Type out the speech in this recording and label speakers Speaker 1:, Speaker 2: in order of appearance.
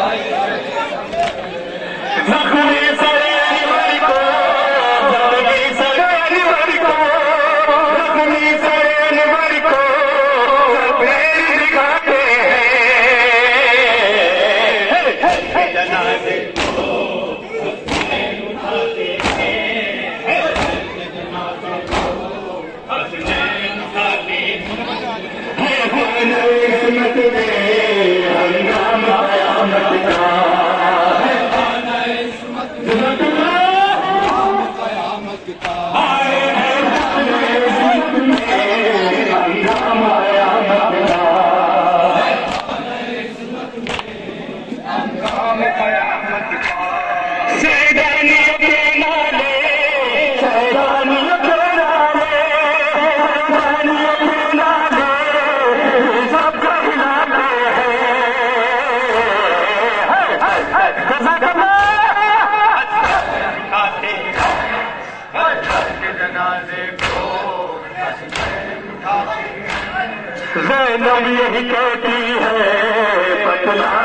Speaker 1: ज़म्मी सरण वारो बदनी सरन वारो सरन वारो زینب یہی کہتی ہے پتلا